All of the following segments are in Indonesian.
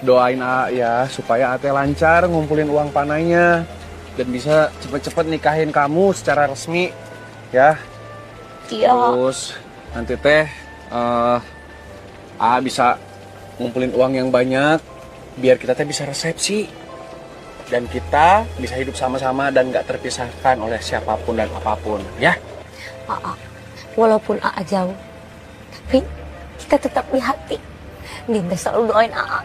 doain A ya supaya Ate lancar ngumpulin uang panainya dan bisa cepet-cepet nikahin kamu secara resmi ya. Iya. Terus nanti teh eh A bisa ngumpulin uang yang banyak biar kita teh bisa resepsi dan kita bisa hidup sama-sama dan gak terpisahkan oleh siapa pun dan apa pun ya. Aa, walaupun Aa jauh, tapi kita tetap di hati. Dinda selalu doain Aa.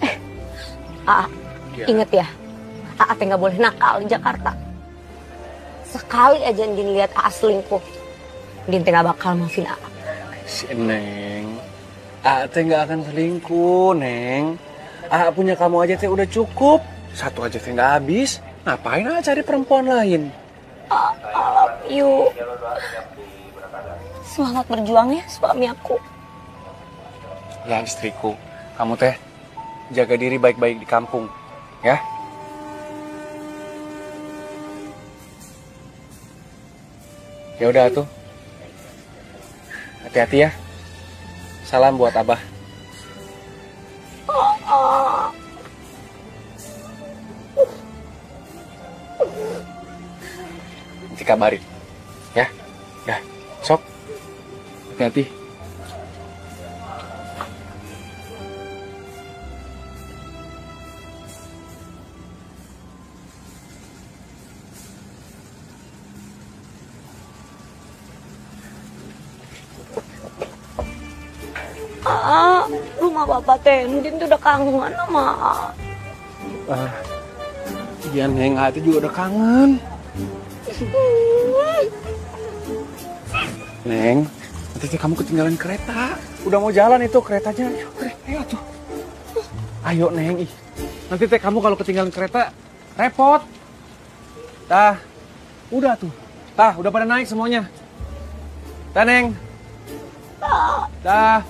Eh, Aa, Ya. inget ya, Aa teh nggak boleh nakal di Jakarta. Sekali aja Din lihat Aa selingkuh, Din teh nggak bakal maafin Aa. Si Neng, A teh nggak akan selingkuh, Neng. A punya kamu aja teh udah cukup. Satu aja teh nggak habis. Ngapain A cari perempuan lain? Aa, I love you. Semangat berjuang ya suami aku. Ya istriku, kamu teh jaga diri baik-baik di kampung, ya. Ya udah tuh. Hati-hati ya. Salam buat Abah. Nanti kabarin. Ya. Ya. Sok. Hati-hati. Aa, rumah bapak teh, Din tuh udah kangen sama. Ah, iya Neng, hati juga udah kangen. Neng, nanti kamu ketinggalan kereta. Udah mau jalan itu keretanya. Ayo, tuh. Ayo Neng, ih. Nanti teh kamu kalau ketinggalan kereta repot. Dah, udah tuh. Tah, udah pada naik semuanya. Dah Neng. Dah.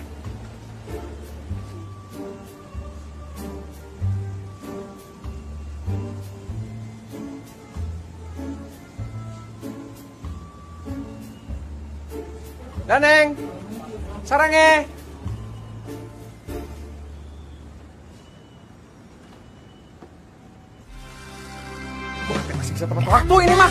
Dah Neng. Sarangnya. Wah, masih bisa tepat waktu ini mah.